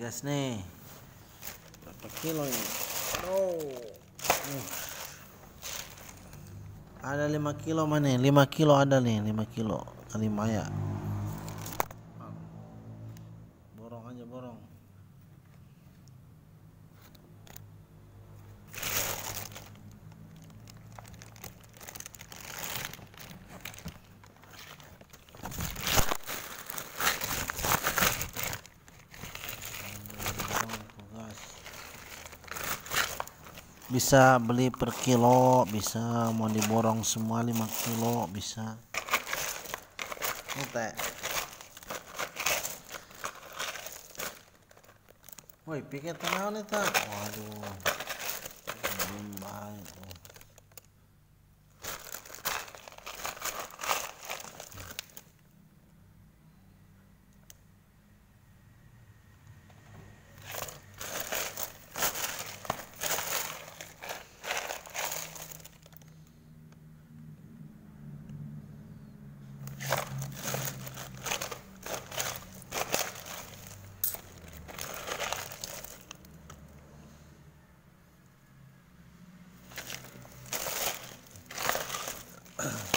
guys nih. Berapa kilo ini? Oh ada 5 kilo mana 5 kilo ada nih 5 kilo. Kali maya borong aja borong bisa beli per kilo bisa mau diborong semua 5 kilo bisa. Teh woi pikir tenang nih tak waduh. Belum Ugh.